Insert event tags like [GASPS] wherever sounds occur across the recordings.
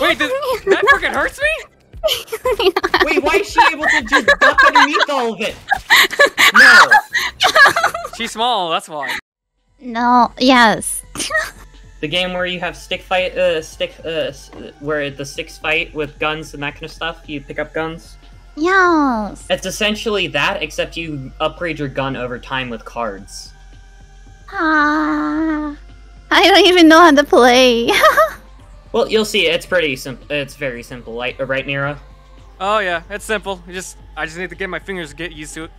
Wait, does, that freaking hurts me? [LAUGHS] Wait, why is she able to just duck underneath all of it? No. She's small, that's why. no, yes. [LAUGHS] The game where you have stick fight, uh, stick, uh, s- where the sticks fight with guns and that kind of stuff. You pick up guns. Yes. It's essentially that, except you upgrade your gun over time with cards. Ah, I don't even know how to play. [LAUGHS] Well, you'll see. It's pretty simple. It's very simple, like, right, Nero? Oh yeah, it's simple. You just I just need to get my fingers to get used to it.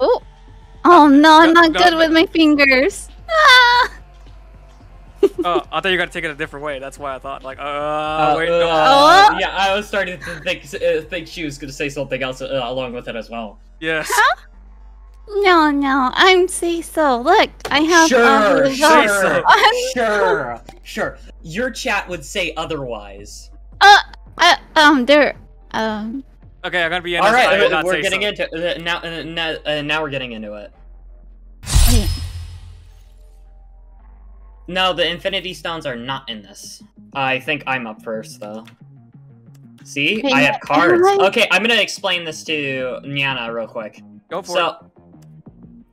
oh, oh no, I'm No, not no, good no. with my fingers. Ah. Oh, I thought you were gonna take it a different way. That's why I thought like, uh, Uh, wait, uh, no. Oh. Yeah, I was starting to think uh, think she was gonna say something else uh, along with it as well. yes. No, no, I'm say so. Look, I have Sure, all the Say Sure, sure. Your chat would say otherwise. Uh, uh, um, there, um, Okay, I'm gonna be All honest. I right, did not we're getting so. into uh, now. Uh, now, uh, now we're getting into it. wait, No, the Infinity Stones are not in this. I think I'm up first, though. See, Wait, I have cards. I? Okay, I'm gonna explain this to Nyana real quick. Go for it. So,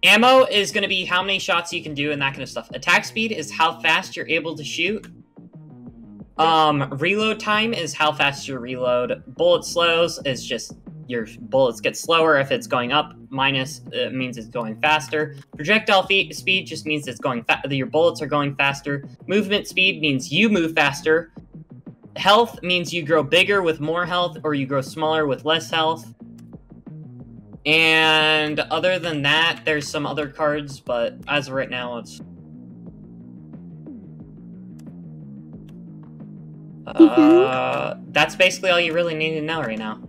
ammo is going to be how many shots you can do and that kind of stuff. Attack speed is how fast you're able to shoot. Um, reload time is how fast you reload. Bullet slows is just your bullets get slower if it's going up. Minus uh, means it's going faster. Projectile speed just means it's going fa- your bullets are going faster. Movement speed means you move faster. Health means you grow bigger with more health, or you grow smaller with less health. And other than that, there's some other cards, but as of right now, it's. Uh, that's basically all you really need to know right now.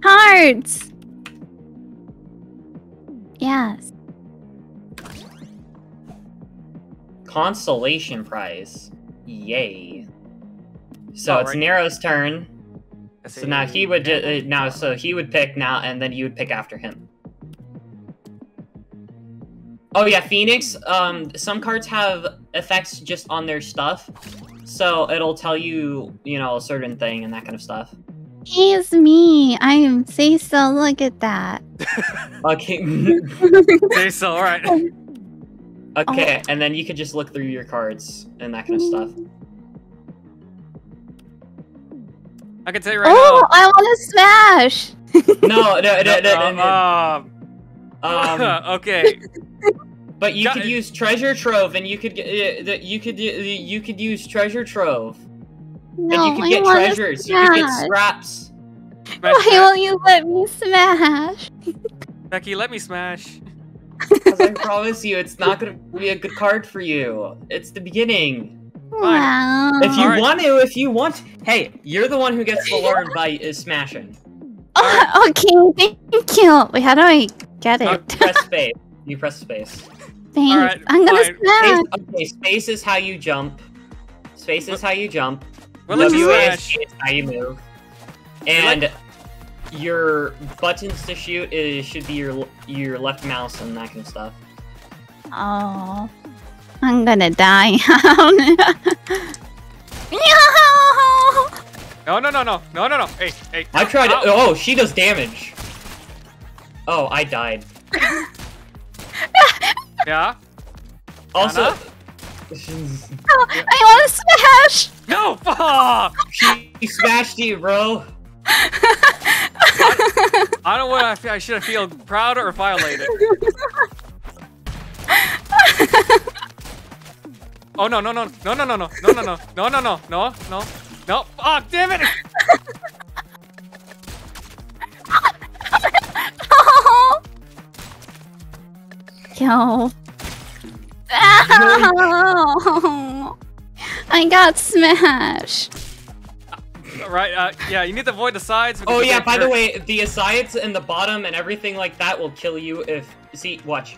cards. Yes. Consolation prize. Yay. So it's right. Nero's turn. Let's So now he would ju- uh, now so he would pick now, and then you would pick after him. Oh yeah, Phoenix. Um, some cards have effects just on their stuff, so it'll tell you, you know, a certain thing and that kind of stuff. He's me. I am say so. Look at that. [LAUGHS] Okay, [LAUGHS] Say so. All right. [LAUGHS] okay, and then you could just look through your cards and that kind of stuff. I can tell you right Oh, I want to smash. [LAUGHS] No, no, no, now. no, no, Um, Um, [LAUGHS] okay. but you got could it. use treasure trove, and you could get uh, that you could uh, you could use treasure trove, No, and you could I get want treasures. You could get scraps. Smash, Why smash. won't you let me smash? Becky, let me smash. Because I promise you, it's not gonna be a good card for you. It's the beginning. Wow. If you Alright. want to, if you want, hey, you're the one who gets to learn by uh, smashing. Oh, okay, thank you. Wait, how do I get You it? press space. You press space. Thanks. Alright, I'm gonna fine. smash. Space, okay, space is how you jump. Space is how you jump. Well, let's WASD smash. is how you move. And your buttons to shoot is should be your your left mouse and that kind of stuff. Oh, I'm gonna die. [LAUGHS] no! No, no, no, no, no, no, no. Hey, hey. I tried. Ow. Oh. oh, she does damage. Oh, I died. [LAUGHS] Yeah. Also, Anna? Oh, I want to smash. No. Fuck. she smashed you, bro. I don't know what I. I should have feel proud or violated. [LAUGHS] Oh no no no no no no no no no no no no no no no no! Fuck! Damn it! Yo. Ow. I got smashed. Right? Uh, yeah, you need to avoid the sides. Oh yeah. get By the way, the asides and the bottom and everything like that will kill you if. See, watch.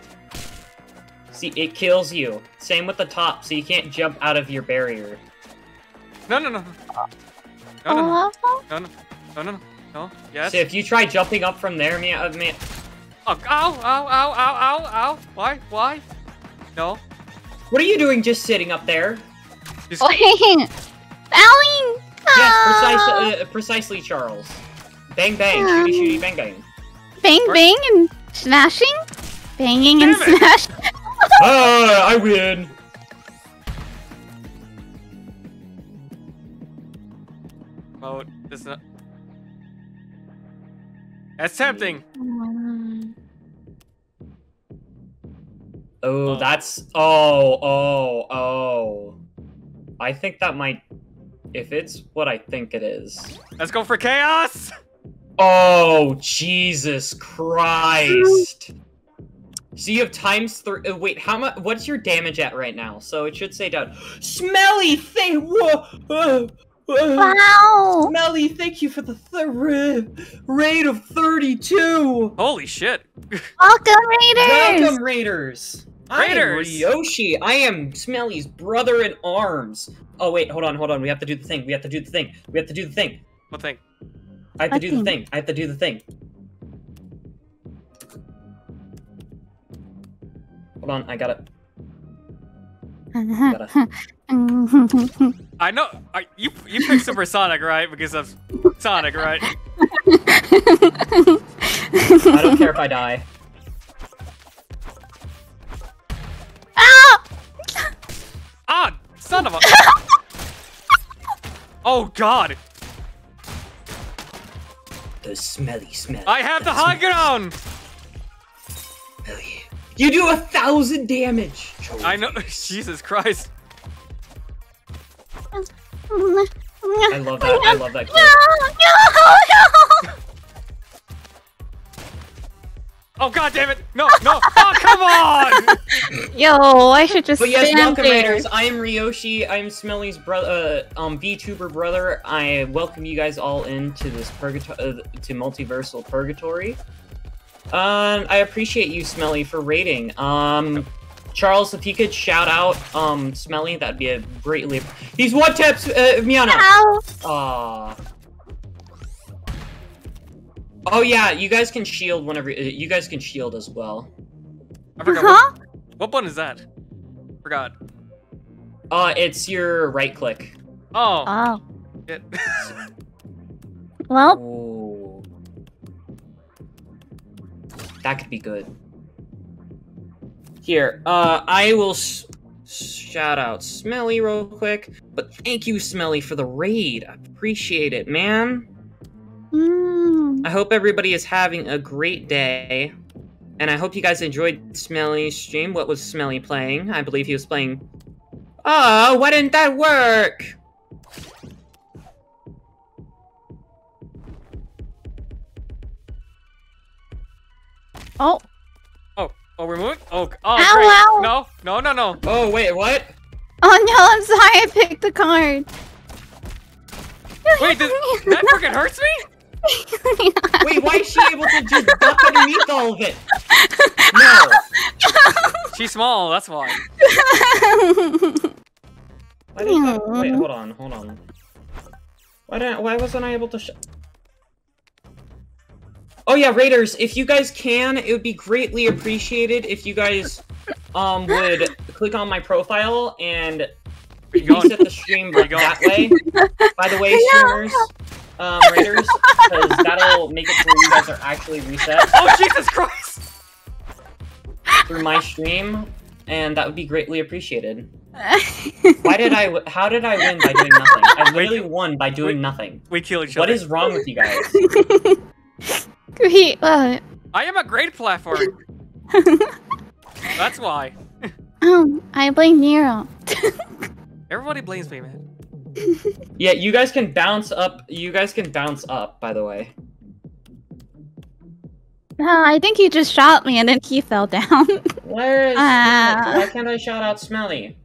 See, it kills you. Same with the top, so you can't jump out of your barrier. No no no no no no Oh. no no no no no yes. So if you try jumping up from there, man, uh, man, Oh, ow ow ow ow ow ow! Why why? No. what are you doing just sitting up there? Just, Wait. Owie Yes, precise, uh, precisely, Charles. Bang bang, shooty shooty bang bang. Bang bang and smashing? Banging and Damn it. smashing? [LAUGHS] Ah, I win. Oh, this is not. That's tempting. Oh, Oh. that's oh oh oh. I think that might, if it's what I think it is. Let's go for chaos. Oh Jesus Christ! So you have times three. Uh, wait, how much? What's your damage at right now? So it should say down. Smelly thing. Whoa. Uh, uh, Wow! Smelly, thank you for the th- ra- rate of 32. Holy shit. Welcome, Raiders! Welcome, Raiders. Raiders. I am Ryoshi. I am Smelly's brother in arms. Oh wait, hold on, hold on. We have to do the thing. We have to do the thing. We have to do the thing. What thing? I have to What do the thing? thing. I have to do the thing. Hold on, I got it. [LAUGHS] I know. I, you you picked Supersonic, right? Because of Sonic, right? I don't care if I die. Ah! Ah, son of a. [LAUGHS] Oh God! The smelly smell. I have the high ground. Smelly. You do a thousand damage. I know. [LAUGHS] Jesus Christ. I love that. I love that. No, no, no! Oh God damn it! No, no! Oh come on! [LAUGHS] Yo, I should just But yes, stand welcome there. Raiders. I am Ryoshi. I am Smelly's brother, uh, um, VTuber brother. I welcome you guys all into this purgatory, uh, to multiversal purgatory. Um, I appreciate you, Smelly, for rating. Um, Charles, if you could shout out, um, Smelly, that'd be a greatly. He's one taps, uh, Myanah. Ow! Aw. Oh yeah, you guys can shield whenever. Uh, you guys can shield as well. I forgot. Huh? What, what button is that? Forgot. Uh, it's your right click. Oh. Oh. shit. [LAUGHS] Well, Ooh. That could be good. Here, uh, I will s- shout out Smelly real quick, but thank you, Smelly, for the raid. I appreciate it, man. mm, I hope everybody is having a great day, and I hope you guys enjoyed Smelly's stream. What was Smelly playing? I believe he was playing. Oh, why didn't that work? Oh, Oh, oh, we're moving. Oh, oh, Ow, great. ow. No, no, no, no. Oh, wait, what? oh no, I'm sorry, I picked the card. Wait, this, that freaking hurts me? [LAUGHS] Wait, why is she able to just duck underneath all of it? No. [LAUGHS] She's small. That's why. Why did that... Wait, hold on, hold on. Why didn't? Why wasn't I able to? Sh oh yeah, Raiders. If you guys can, it would be greatly appreciated if you guys um would click on my profile and Where you reset the stream Where that way. By the way, [LAUGHS] streamers, um, Raiders, because that'll make it so you guys are actually reset Oh Jesus Christ! through my stream, and that would be greatly appreciated. [LAUGHS] Why did I? w- How did I win by doing nothing? I literally won by doing wait. nothing. We kill each What other. What is wrong with you guys? [LAUGHS] Great. Uh, I am a great platform. [LAUGHS] That's why. oh, I blame Nero. [LAUGHS] Everybody blames me, man. [LAUGHS] Yeah, you guys can bounce up. You guys can bounce up. By the way. No, I think he just shot me and then he fell down. Where is? Ah. Why can't I shout out Smelly?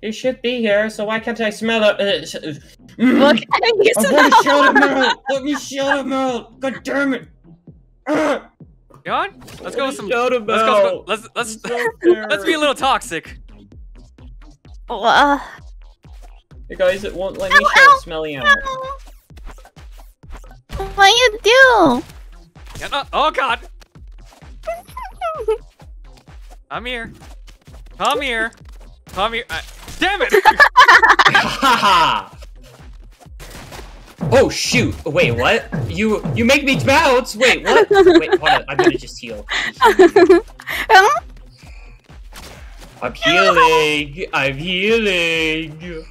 He should be here, so why can't I smell it? Uh, sh- Look, he's I want to shout him out. Let me shout him out. God damn it. [LAUGHS] Ugh. You? Let's go with some. Shout him Let's go. out. Let's let's so [LAUGHS] let's be a little toxic. Uh, Hey guys, it won't let me Ow, shout ow, Smelly out. what you do? Yeah, no- oh God! I'm here. Come here. Come here. Uh, damn it! [LAUGHS] Oh shoot! Wait, what? You you make me bounce. Wait, what? [LAUGHS] Wait, hold on. I'm gonna just heal. [LAUGHS] I'm healing. I'm healing. [LAUGHS]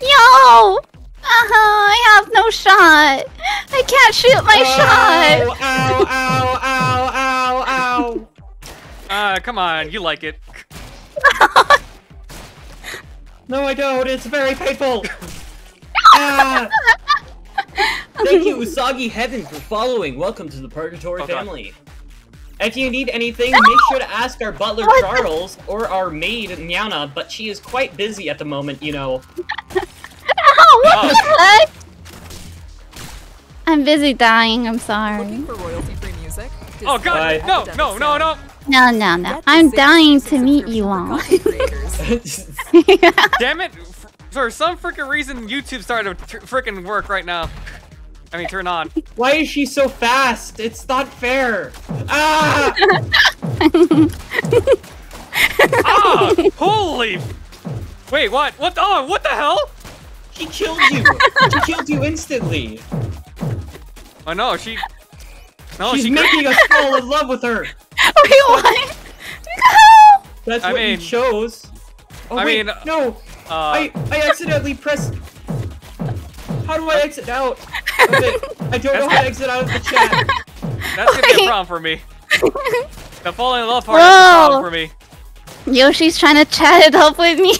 Yo! Uh-huh, I have no shot. I can't shoot my Ow, shot. ow, ow, ow, ow, ow. Ah, come on, you like it. [LAUGHS] No, I don't. It's very painful. [LAUGHS] ah. Thank you, Usagi Heaven, for following. Welcome to the Purgatory Oh, God. family. If you need anything, make sure to ask our butler What? Charles or our maid Nyana, but she is quite busy at the moment, you know. Ow, what the heck? I'm busy dying, I'm sorry. Oh god, Bye. no, no, no, no. No, no, no. I'm dying to meet you all. [LAUGHS] [LAUGHS] Damn it! F- For some freaking reason, YouTube started to freaking work right now. I mean, turn on. [LAUGHS] Why is she so fast? It's not fair. Ah! Ah! Holy! Wait, what? What? Oh, what the hell? She killed you. She killed you instantly. Oh no, she. No, She's she. making us [LAUGHS] fall in love with her. [LAUGHS] Wait, what? That's I what mean- you chose. Oh I wait, mean, no. Uh, I I accidentally pressed. How do I exit out? of it? I don't [LAUGHS] know how to exit out of the chat. that's gonna be a problem for me. The falling in love part is a problem Whoa. for me. Yoshi's trying to chat it up with me.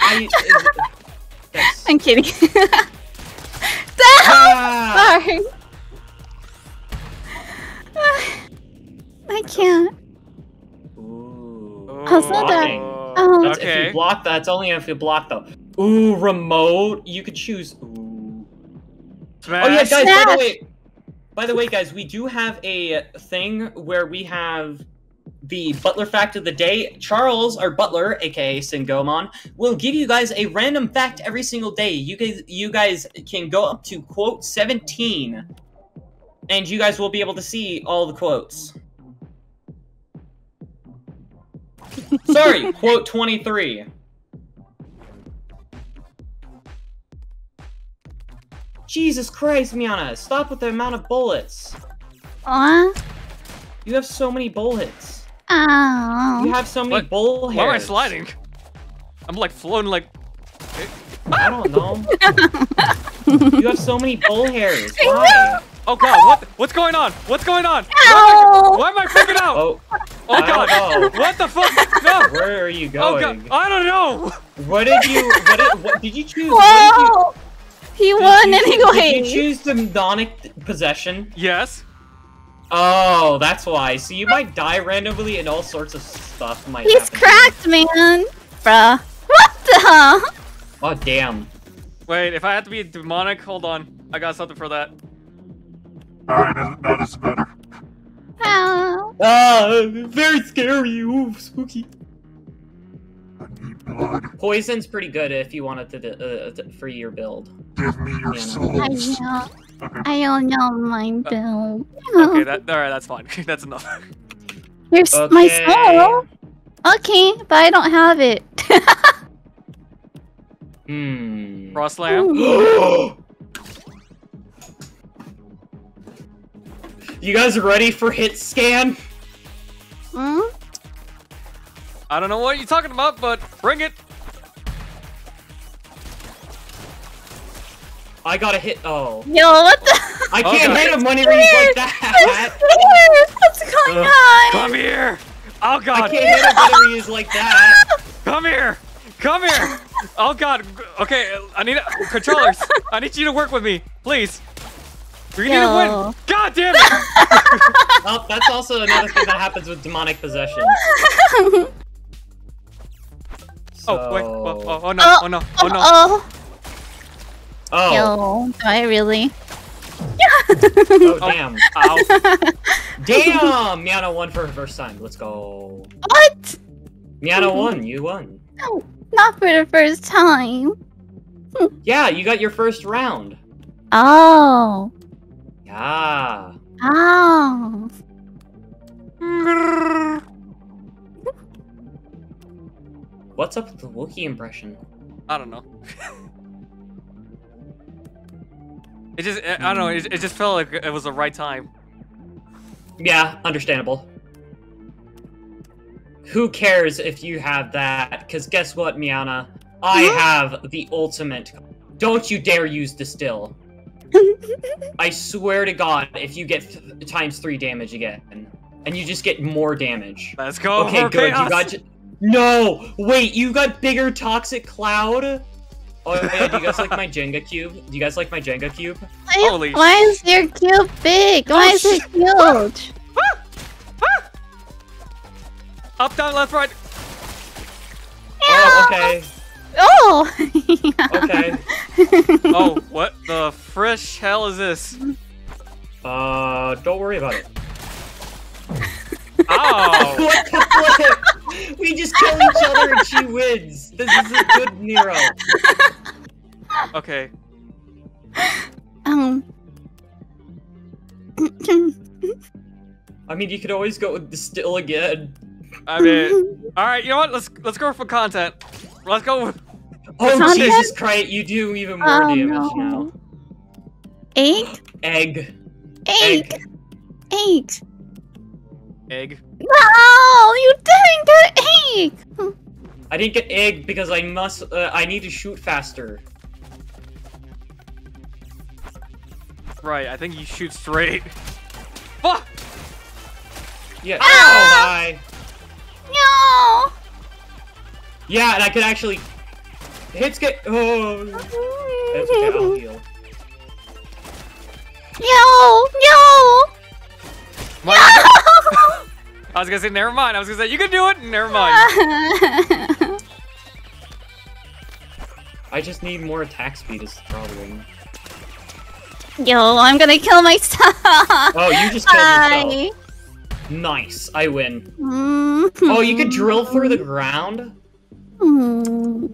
I. Is, that's, I'm kidding. ah, Sorry. I can't. Ooh. Also that- Blocking. Um, oh. That's If you block that, it's only if you block though. Ooh, remote. You could choose. Ooh. Smash. Oh yeah, guys. By the way, by the way, guys, we do have a thing where we have the butler fact of the day. Charles, our butler, aka Singomon, will give you guys a random fact every single day. You guys, you guys can go up to quote seventeen, and you guys will be able to see all the quotes. Sorry, quote twenty-three. Jesus Christ, Myanah, stop with the amount of bullets. Aw. You have so many bullets. Oh. You have so many What- bull hairs. Why am I sliding? I'm like floating like. I don't know. [LAUGHS] you have so many bull hairs. [LAUGHS] Why? Oh god, what? What's going on? What's going on? Why am I, why am I freaking out? Oh, Oh god. Oh, what the fuck? No. where are you going? Oh going? god. I don't know. What did you? What did, what, did you choose? What did you, Whoa! He did won you- anyway. Did you choose demonic possession? Yes. Oh, that's why. So you might die randomly, and all sorts of stuff might. He's happen. cracked, man. Bruh. What the? Oh damn. Wait, if I have to be demonic, hold on. I got something for that. Alright, now this is better. Ow. Ah, very scary. Ooh, spooky. I need blood. Poison's pretty good if you want it to, uh, to for your build. Give me your Yeah. I souls. know. I don't know my bill. Okay, that all right. That's fine. [LAUGHS] that's enough. Your s my Okay. soul. Okay, but I don't have it. [LAUGHS] Hmm. Cross slam. [GASPS] [GASPS] [GASPS] you guys ready for hit scan? Hmm? I don't know what you're talking about, but bring it. I gotta hit. Oh, Yo, what the? I can't God. hit him when he reads like that. I'm. What's going Ugh. on? Come here. Oh god. I can't hit him when he reads like that. Come here. Come here. Oh god. Okay, I need controllers. I need you to work with me, please. We need to Yo. win. God damn it. [LAUGHS] Oh, that's also another thing that happens with demonic possession. [LAUGHS] Oh wait. Oh, oh, oh no. Oh, Oh no. Oh no. Oh, Oh, yo, do I really? [LAUGHS] oh, damn. Oh. Ow. Damn! Myanah won for her first time. Let's go. What? Myanah won. You won. No, not for the first time. Yeah, you got your first round. Oh, Yeah. oh. Hmm. What's up with the Wookiee impression? I don't know. it just, I don't know. It, it just felt like it was the right time. Yeah, understandable. Who cares if you have that? Because guess what, Myanah? I have the ultimate. Don't you dare use distill. I swear to God, if you get th- times three damage again, and you just get more damage. Let's go. Okay, good. chaos. You got. No, wait. You got bigger toxic cloud. Oh yeah. Do you guys like my Jenga cube? Do you guys like my Jenga cube? Why, Holy why is your cube big? Oh, why Oh, is it shit. Ah! huge? Ah! Ah! Up, down, left, right. Oh, okay. Oh! Okay. [LAUGHS] Oh, what the fresh hell is this? Uh, don't worry about it. [LAUGHS] Oh! [LAUGHS] what the flip? We just kill each other and she wins. This is a good Nero. Okay. um. I mean, you could always go with the still again. I mean, all right. You know what? Let's let's go for content. Let's go. With- Oh Content? Jesus Christ! You do even more Oh, damage no. now. Egg? Egg. Egg? Egg? Egg. No! You didn't get egg! I didn't get egg because I must. Uh, I need to shoot faster. Right. I think you shoot straight. Fuck. Yeah. Ah! Bye. No! Yeah, and I could actually. Hits get. Oh. That's okay. I'll heal. No! No! My- [LAUGHS] I was gonna say never mind. I was gonna say you can do it. Never mind. I just need more attack speed is the problem. Yo, I'm gonna kill myself! Oh, you just killed yourself. Bye. Nice, I win. Mhm. Oh, you could drill through the ground? Hmm.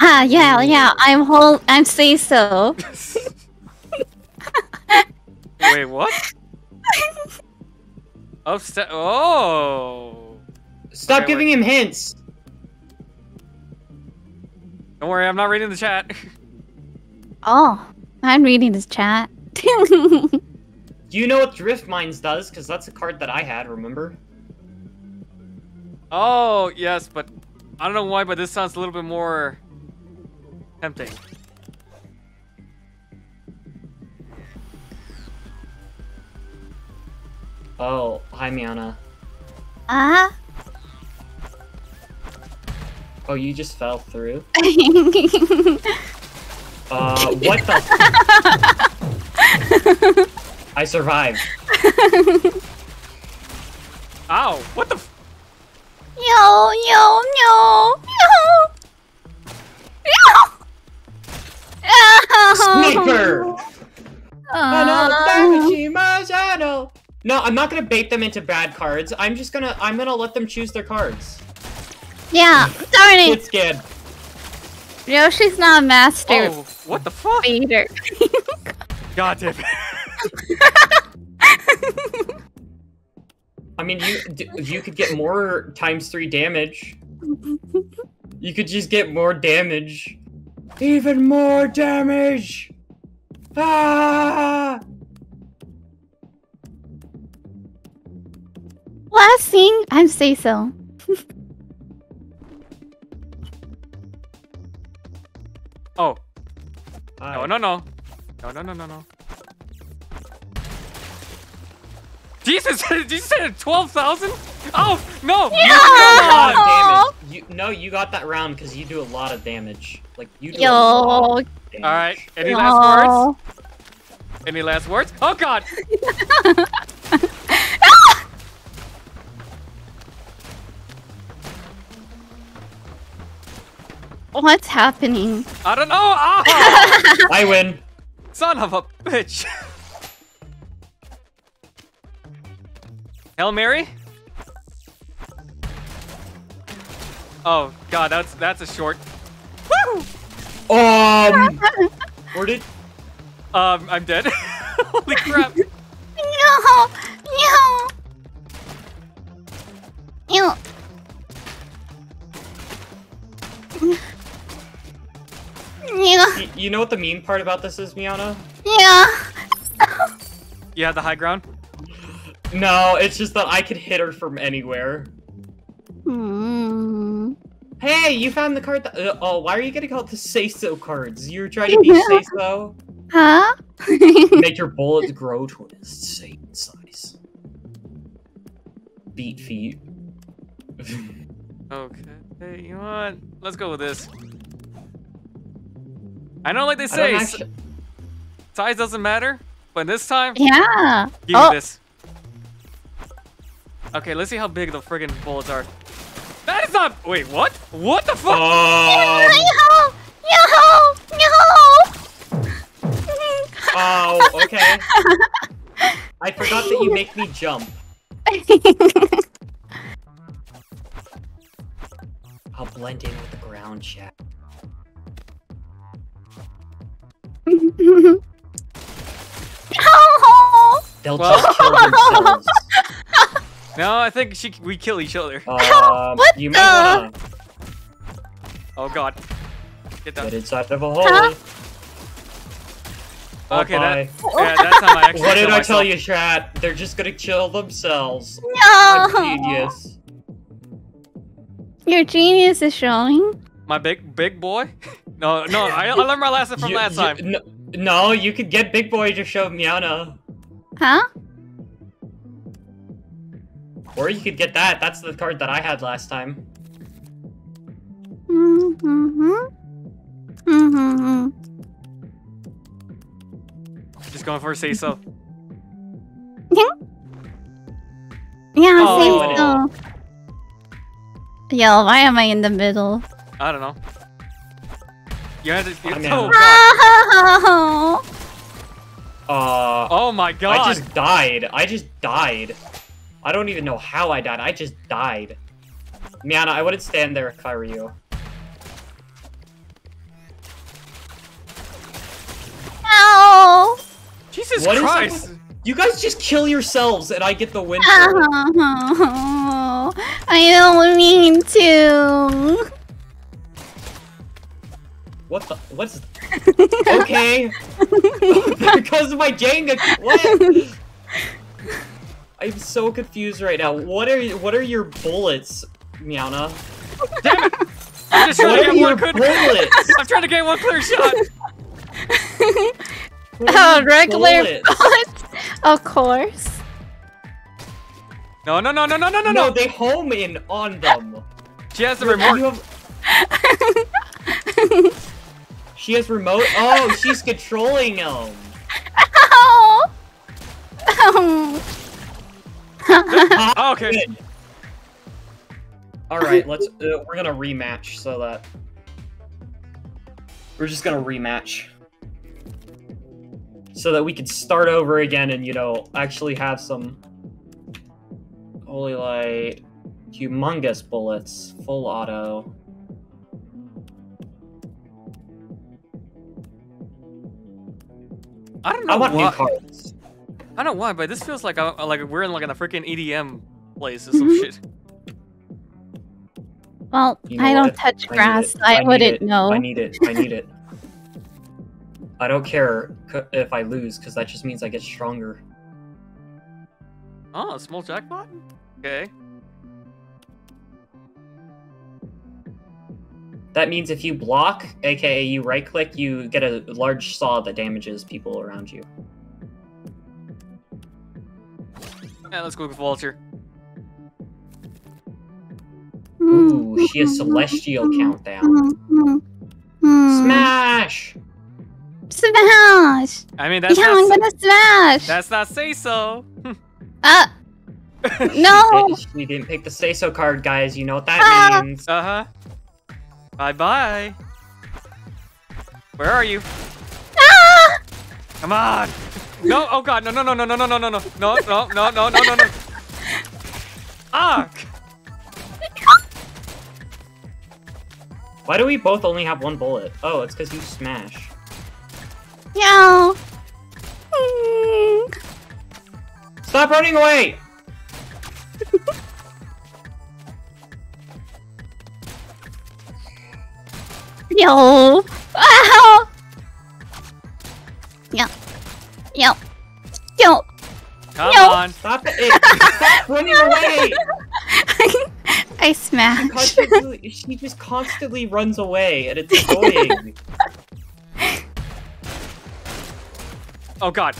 Ah, yeah, yeah. I'm whole. I'm say so. [LAUGHS] Wait, what? [LAUGHS] Oh, oh. Stop Okay, giving him hints! Don't worry, I'm not reading the chat. [LAUGHS] Oh, I'm reading this chat. Do you know what Drift Mines does? Because that's a card that I had, remember? Oh, yes, but I don't know why, but this sounds a little bit more tempting. Oh, hi Myanah. Ah. Oh, you just fell through? Uh, [LAUGHS] Uh, what the? [LAUGHS] I survived. Ow! What the? F- yo, yo, yo, yo, yo. Sniper! Uh, No, I'm not gonna bait them into bad cards. I'm just gonna I'm gonna let them choose their cards. yeah, darn Get it. scared. Yoshi's not a master oh, what the fuck? beater. [LAUGHS] God damn it. [LAUGHS] I mean, you d- you could get more times three damage. You could just get more damage. Even more damage. Ah! Last thing, I'm say so. [LAUGHS] Oh, Hi. no, no, no. No, no, no, no, no. Jesus, [LAUGHS] did you say 12,000? Oh, no! You do a lot No! of damage. [LAUGHS] You, no, you got that round because you do a lot of damage. Like you do Yo. Alright, any last words? Any last words? Oh god! [LAUGHS] What's happening? I don't know! Ah! [LAUGHS] I win. Son of a bitch! Hail Mary? Oh god, that's that's a short. Um, [LAUGHS] where did? Um, I'm dead. [LAUGHS] Holy crap! No, no. Ew. You, you know what the mean part about this is, Myanah? Yeah. you have the high ground? No, it's just that I could hit her from anywhere. Hey, you found the card that- uh, Oh, why are you getting all the say-so cards? You're trying to be [LAUGHS] say-so? Huh? Make your [LAUGHS] bullets grow to an insane size. Beat feet. Okay. Hey, you know what? Let's go with this. I know, like they say, s- actu- size doesn't matter, but this time, yeah. give oh, me this. Okay, let's see how big the friggin' bullets are. That is not. Wait, what? What the fuck? Um, Yo-ho! Yo-ho! Yo-ho! oh, [LAUGHS] okay. I forgot that you make me jump. I'll blend in with the ground, chat. Yo-ho! [LAUGHS] They'll Well- just kill themselves. [LAUGHS] No, I think she we kill each other. Um, [LAUGHS] What you the- may wanna Oh god. Get down. get inside of a hole. Huh? Okay, Bye. that. Yeah, that time I actually. [LAUGHS] What did I myself. tell you, chat? They're just gonna kill themselves. No! I'm genius. Your genius is showing. My big big boy. [LAUGHS] No, no, I, I learned my lesson from You- last you- time. no, no, you could get Big Boy to show Myanah. Huh? Or you could get that. That's the card that I had last time. Mm-hmm. Mm-hmm. Just going for a say so. [LAUGHS] Yeah, Oh. same so. Yo, why am I in the middle? I don't know. You had to. You, I'm oh Oh! [LAUGHS] Uh, Oh my god. I just died. I just died. I don't even know how I died. I just died. Myanah, I wouldn't stand there if I were you. Ow! Jesus What is up Christ. with- You guys just kill yourselves and I get the win. for it. Oh, [LAUGHS] I don't mean to. What the? What's? [LAUGHS] Okay. [LAUGHS] because of my Jenga. What? I'm so confused right now. What are what are your bullets, Myanah? Damn it. I'm just trying What to are get one good. bullets? I'm trying to get one clear shot. [LAUGHS] Oh, regular bullets? bullets. Of course. No, no, no, no, no, no, no, No, no. they home in on them. She has the remote. have- She has remote. Oh, she's controlling them. Ow! [LAUGHS] Ow. Oh. Oh. Oh, okay. All right, let's. Uh, we're gonna rematch so that we're just gonna rematch so that we can start over again and you know actually have some holy light, humongous bullets, full auto. I don't know I want why. new cards. I don't know why, but this feels like I, like we're in like in a freaking EDM place or some Mhm. shit. Well, You know I don't what? touch I grass. it. I, need wouldn't it. know. I need it. I need it. I don't care if I lose because that just means I get stronger. Oh, a small jackpot. Okay. That means if you block, aka you right click, you get a large saw that damages people around you. Yeah, let's go with Vulture. Ooh, she has Celestial Countdown. Smash! Smash! I mean, that's yeah, I'm gonna smash! That's not say so. [LAUGHS] Uh, [LAUGHS] no! She, she didn't pick the say so card, guys. You know what that Ah. means. Uh huh. Bye bye. Where are you? Ah! Come on. No. Oh god. No. No. No. No. No. No. No. No. No. No. No. No. No. No. No. No. Ah. Why do we both only have one bullet? Oh, it's because you smash. Yo! Mm. Stop running away! Yo! Ow! Yo. Yo. Come No. on. Stop it! Stop [LAUGHS] running away! I smash. Constantly, she just constantly runs away, and it's annoying. [LAUGHS] Oh god.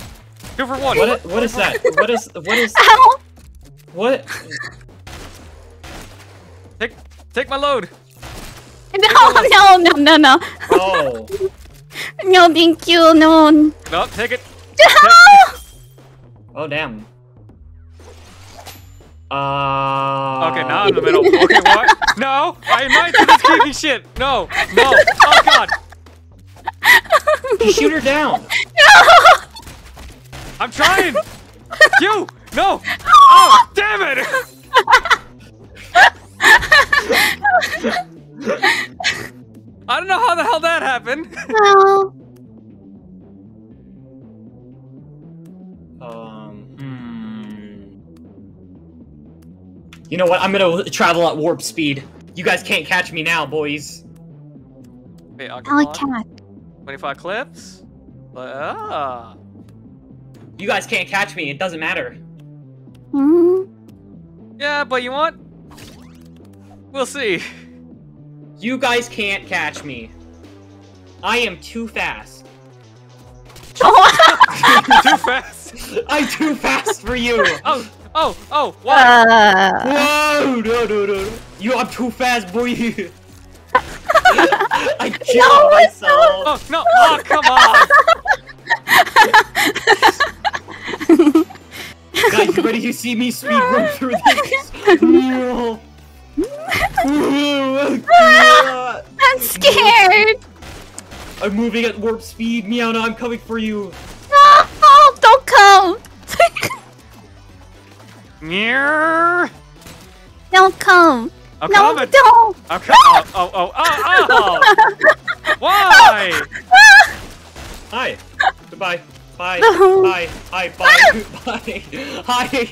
Two for one. what? What is that? What is? What is? Ow! What? Take take my load. No, no, no, no, no. Oh. [LAUGHS] No, thank you. No. No, take it. Oh damn. Uh. Okay, now I'm in the middle. Okay, what? No, I am not into this creepy shit. No, no. Oh god. [LAUGHS] You Shoot her down. No! I'm trying. [LAUGHS] You. No. [LAUGHS] Oh, damn it. I don't know how the hell that happened. No. You know what? I'm gonna travel at warp speed. You guys can't catch me now, boys. Wait, I'll I can't. 25 clips. Ah. You guys can't catch me. It doesn't matter. Hmm. Yeah, but you want? We'll see. You guys can't catch me. I am too fast. [LAUGHS] [LAUGHS] Too fast. [LAUGHS] I'm too fast for you. Oh, oh, oh, why? Uh, Whoa! No, no, no, no. You, I'm too fast, boy. [LAUGHS] I [LAUGHS] killed myself. Oh, no. Oh, come on. Guys, you ready to see me speed run through this? No. Oh, [LAUGHS] I'm scared. I'm moving at warp speed. Myanah, I'm coming for you. No, oh, don't come. Nyeh. don't come. I'm no, coming. don't. I'm coming. Oh, oh, oh, oh, oh. [LAUGHS] Why? Hi. Goodbye. Bye. No. Bye. Hi. Bye. Bye. [LAUGHS] Hi.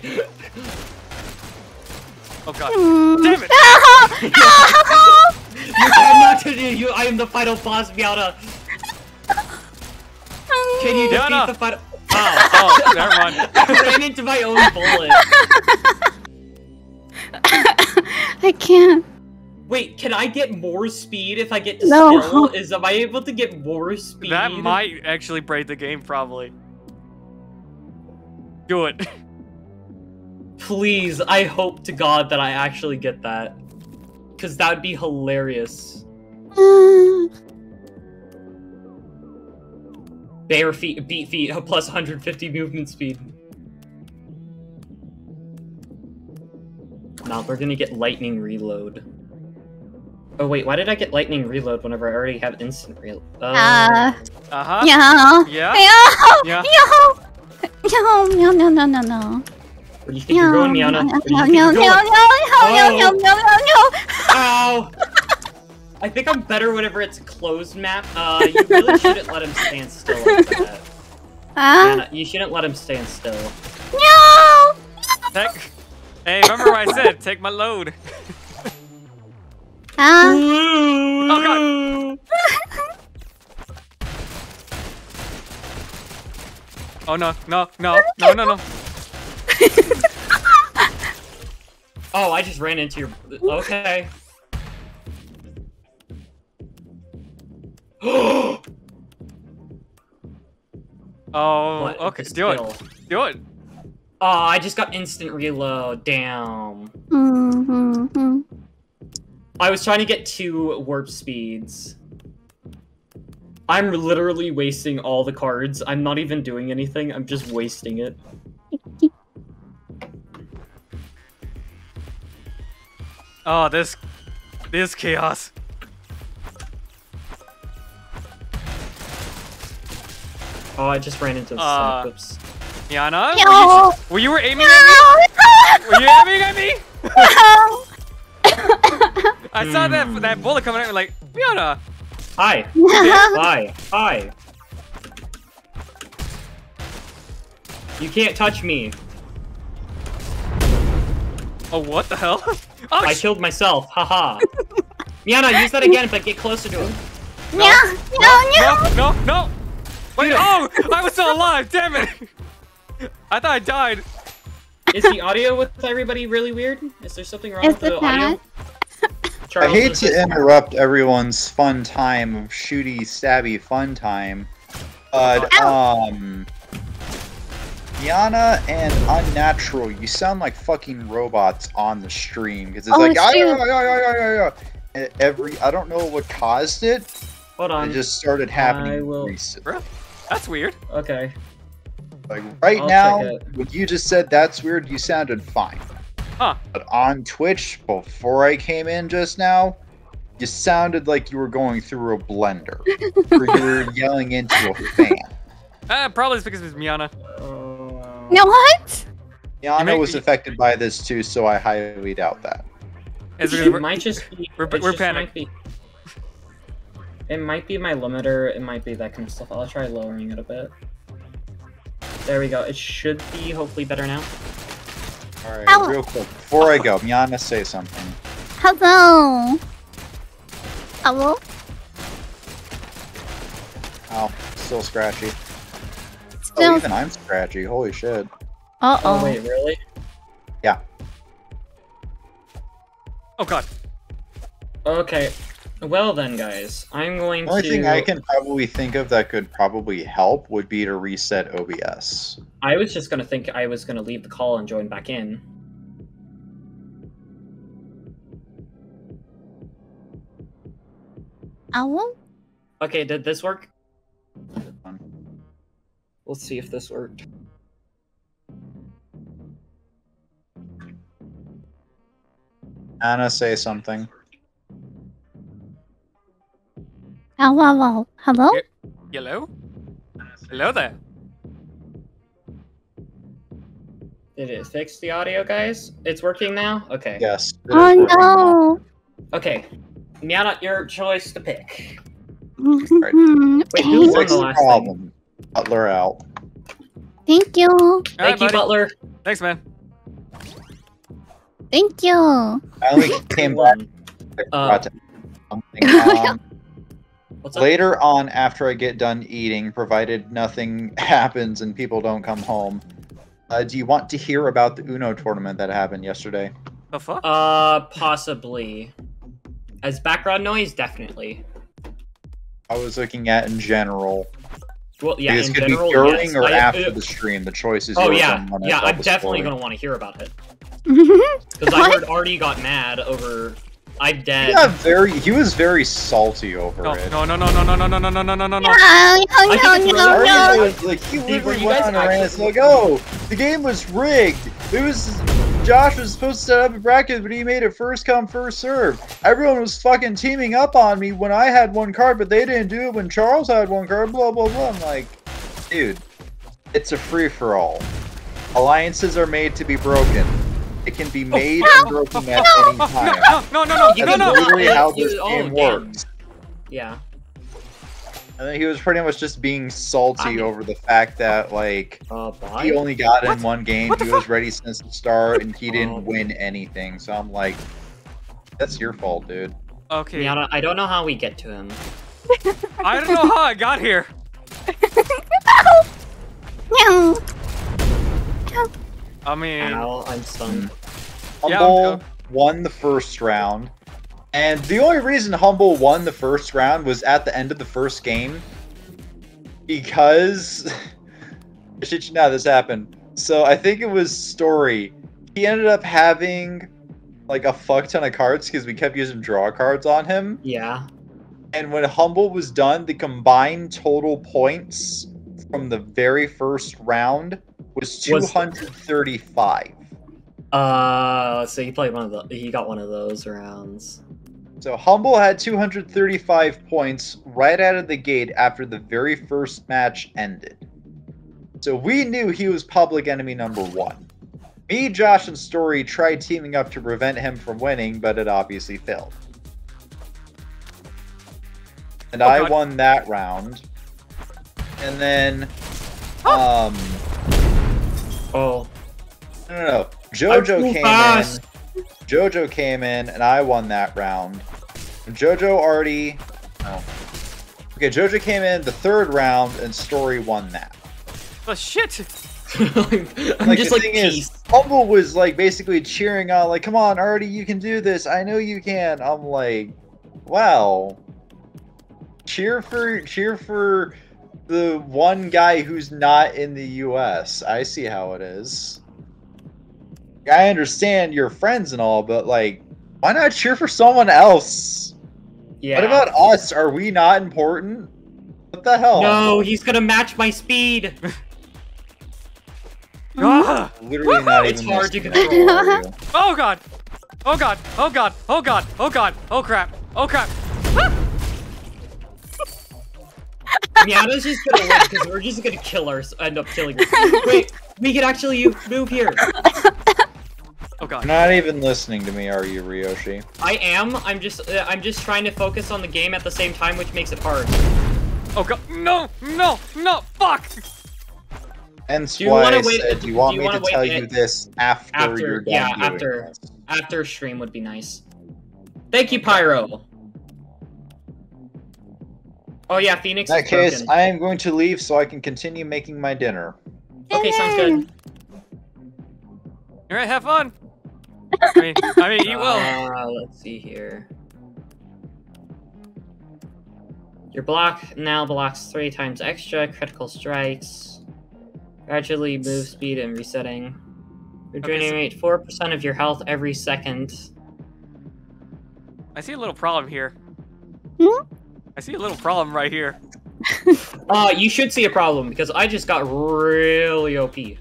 Oh, God. Hmm. Damn it. Ah, [LAUGHS] You cannot do you. I am the final boss, Myanah. Can you defeat Myanah. the final? Oh. Oh, never mind. I [LAUGHS] ran into my own bullet. [LAUGHS] I can't. Wait, can I get more speed if I get to No. skill? Is am I able to get more speed? That might actually break the game, probably. Do it. [LAUGHS] Please, I hope to God that I actually get that. Cause that would be hilarious. Mm. Uh, Bare feet, beat feet, [LAUGHS] plus 150 movement speed. Now we're gonna get lightning reload. Oh wait, why did I get lightning reload whenever I already have instant reload? uh, Uh-huh. yeah. Yeah? Yeah. Yeah. No, no, no, no, no, no. Where do you think you're going, Myanah? No, Where do you no, think no, you're no, going? no, no, no, no, no, no. Ow! [LAUGHS] I think I'm better whenever it's a closed map. Uh, you really shouldn't let him stand still like that. Uh, Myanah, you shouldn't let him stand still. no. Take. Hey, remember what I said? Take my load. Uh, Oh, Oh no, no, no, no, no, no. Oh, I just ran into your. Okay. Oh, What okay, the do it. Do it. Oh, I just got instant reload. Damn. mm-hmm. I was trying to get two warp speeds. I'm literally wasting all the cards. I'm not even doing anything. I'm just wasting it. [LAUGHS] Oh, this, this chaos. Oh, I just ran into the Uh, Cyclops. Yana, No. were you, were you aiming at me? Were you aiming at me? No. I saw that that bullet coming at me like, Yana. Hi. [LAUGHS] Hi. Hi. You can't touch me. Oh, what the hell? [LAUGHS] Oh, I killed myself. Haha. Myanah, use that again, but get closer to him. No, no, no. no, no, no. Wait, oh! I was still alive, damn it! I thought I died. Is the audio with everybody really weird? Is there something wrong Is with the it audio? bad? I hate to this- interrupt everyone's fun time of shooty stabby fun time, but um, Yana and Unnatural, you sound like fucking robots on the stream because it's Oh, like "Ah, shoot. yeah, yeah, yeah, yeah, yeah," every I don't know what caused it. Hold on. It just started happening I will- recently. That's weird. Okay. Like right I'll now, when you just said that's weird, you sounded fine. Huh. But on Twitch, before I came in just now, you sounded like you were going through a blender. [LAUGHS] or you were yelling into a fan. Uh, probably it's because it's Myanah. Uh, No, what? Yana make- was affected by this too, so I highly doubt that. It's It we're- might just be. we're- we're just might panicked. be- It might be my limiter. It might be that kind of stuff. I'll try lowering it a bit. There we go. It should be hopefully better now. Alright, Ow. real quick, before I go, Yana, say something. Hello. Hello. Oh, still scratchy. Oh, Still. even I'm scratchy. Holy shit. Uh Oh oh. wait, really? Yeah. Oh god. Okay. Well then, guys, I'm going The only to. thing I can probably think of that could probably help would be to reset OBS. I was just gonna think I was gonna leave the call and join back in. Hello. Okay, did this work? Let's see if this worked. Anna, say something. Hello. Hello. Hello? Hello there. Did it fix the audio, guys? It's working now? Okay. Yes. Oh working now. no. Okay. Myanah, your choice to pick. Right. Wait, who won the the last thing? problem. Butler out. Thank you. Alright, Thank you, buddy. Butler. Thanks, man. Thank you. I only [LAUGHS] came back. Uh, forgot to- [LAUGHS] something. Um, What's up? Later on, after I get done eating, provided nothing [LAUGHS] happens and people don't come home, uh, do you want to hear about the Uno tournament that happened yesterday? The fuck? Uh, possibly. As background noise, definitely. I was looking at in general. Well, yeah, this in could general, be during yes. or I- after uh, the stream. The choice is Oh yours yeah, on when I yeah. I'm definitely story. gonna want to hear about it [LAUGHS] because I What? heard Artie got mad over. I'm dead. He very. He was very salty over No, it. no, no, no, no, no, no, no, no, no, no, no, no, no. No, no, I think it's no, really no, Artie hard. no. was like he Did- were literally you went guys on a rant. It's actually- like, oh, the game was rigged. It was Josh was supposed to set up a bracket, but he made it first come first serve. Everyone was fucking teaming up on me when I had one card, but they didn't do it when Charles had one card. Blah blah blah. I'm like, dude, it's a free for all. Alliances are made to be broken. It can be made and broken at any time. No, no, no, You no, That's no, can- no. literally how this oh, game works. Yeah. And then he was pretty much just being salty I- over the fact that like Uh, he only got What? in one game. What the He was ready since the start, and he [LAUGHS] Oh. didn't win anything. So I'm like, that's your fault, dude. Okay. Myanah, I don't know how we get to him. [LAUGHS] I don't know how I got here. [LAUGHS] No. I mean, Ow, I'm stunned. Hmm. Yeah, Humble I'm- won the first round, and the only reason Humble won the first round was at the end of the first game because [LAUGHS] shit, you know this happened. So I think it was Story. He ended up having like a fuck ton of cards because we kept using draw cards on him. Yeah. And when Humble was done, the combined total points from the very first round was Was- 235. Uh, so he played one of the. He got one of those rounds. So Humble had 235 points right out of the gate after the very first match ended. So we knew he was public enemy number one. Me, Josh, and Story tried teaming up to prevent him from winning, but it obviously failed. And Oh, I God. won that round. And then, um, Oh, no, no, no. I'm Jojo too came fast. in. Jojo came in, and I won that round. Jojo already. Oh. Okay, Jojo came in the third round, and Story won that. Oh shit! [LAUGHS] I'm Like just the like thing peace. is, Humble was like basically cheering on, like, "Come on, Artie, you can do this. I know you can." I'm like, "Wow." Cheer for cheer for the one guy who's not in the U.S. I see how it is. I understand you're friends and all, but like, why not cheer for someone else? Yeah. What about us? Are we not important? What the hell? No, he's gonna match my speed. Ah! [LAUGHS] [LAUGHS] literally not It's even. hard to listening control. all of you. Oh god! Oh god! Oh god! Oh god! Oh god! Oh crap! Oh crap! Myanah's just gonna win because we're just gonna kill her. End up killing her. [LAUGHS] Wait, we can actually move here. Oh god! Not even listening to me, are you, Ryoshi? I am. I'm just. Uh, I'm just trying to focus on the game at the same time, which makes it hard. Oh god! No! No! No! Fuck! And Do you wanna I wait- said, do you want do you me to wanna wait tell a you this after, After- you're done yeah, doing after. this? After stream would be nice. Thank you, Pyro. Oh yeah, Phoenix In that is case, broken. I am going to leave so I can continue making my dinner. Okay, sounds good. Alright, have fun! [LAUGHS] I mean, I mean, eat well. Uh, let's see here. Your block now blocks three times extra critical strikes. Gradually move speed and resetting. Regenerate four percent of your health every second. I see a little problem here. Hmm? I see a little problem right here. Uh, you should see a problem because I just got really OP. Meow.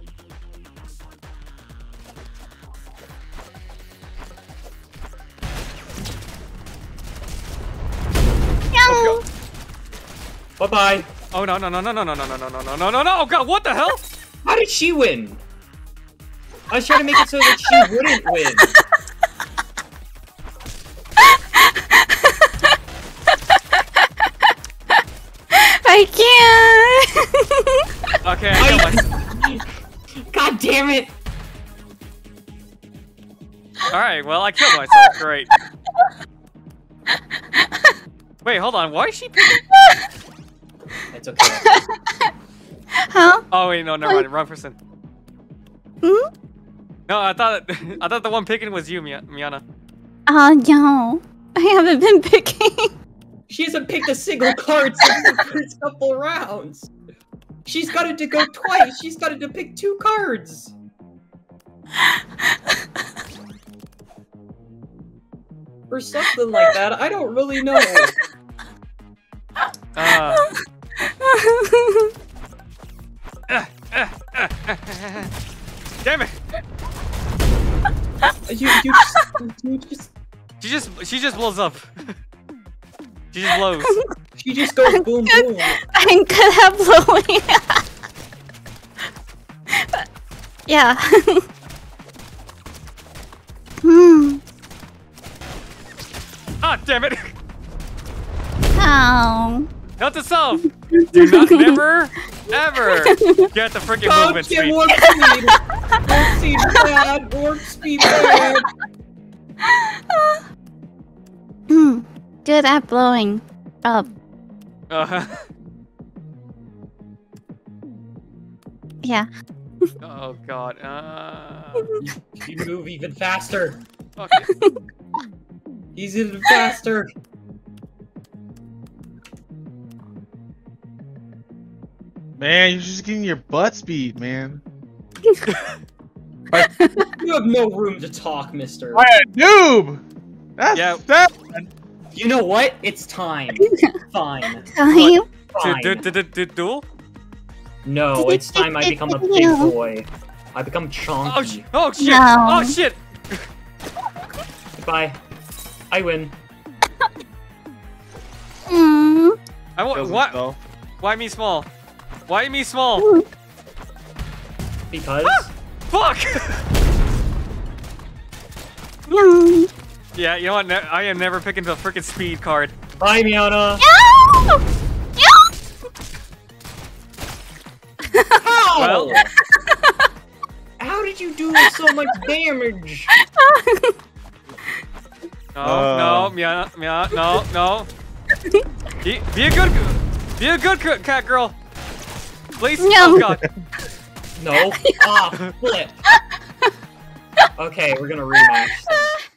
Bye bye. Oh no no no no no no no no no no no no no no! Oh god! What the hell? How did she win? I was trying to make it so that she wouldn't win. Okay, I killed myself. [LAUGHS] God damn it! All right, well I killed myself. Great. Wait, hold on. Why is she? picking- It's okay. [LAUGHS] huh? Oh wait, no, never mind. Wrong person. Hmm? No, I thought [LAUGHS] I thought the one picking was you, Mia- Myanah. Uh, no. I haven't been picking. She hasn't picked a single card since the first couple rounds. She's got it to go twice. She's got it to pick two cards. Or something like that. I don't really know. Uh, [LAUGHS] damn it! You, you just, you just, She just she just blows up. [LAUGHS] she just blows. [LAUGHS] she just goes boom [LAUGHS] boom. I'm good at blowing. [LAUGHS] yeah. hmm. Ah, damn it! Ow. Not to self. Do not never ever get the freaking Oh, movement get speed. warp speed. Warp speed bad. Warp speed bad. Hmm. Good at blowing up. Uh, huh. Yeah. oh god. Uh, [LAUGHS] You move even faster. fuck it. [LAUGHS] He's even faster. Man, you're just getting your butt speed, man. [LAUGHS] You have no room to talk, mister. Why a noob? That's Yeah. that. You know what? It's time. [LAUGHS] Fine. Time. Fine. Du- du- du- du- Duel? No, it's time I become a big boy. I become Oh, sh- chunky. oh shit! No. Oh shit! [LAUGHS] Goodbye. I win. Hmm. I want what? himself. Why me small? Why me small? Because Fuck! [LAUGHS] No. Yeah, you know what? Ne- I am never picking the freaking speed card. Bye, Myanah. No. No. How? Well- [LAUGHS] How did you do so much [LAUGHS] damage? No, Uh. no, Mia, Mia, no, no. Be, be a good, Be a good cat girl. Please. No. Oh god. No. Ah, [LAUGHS] flip. Okay, we're gonna rematch. then.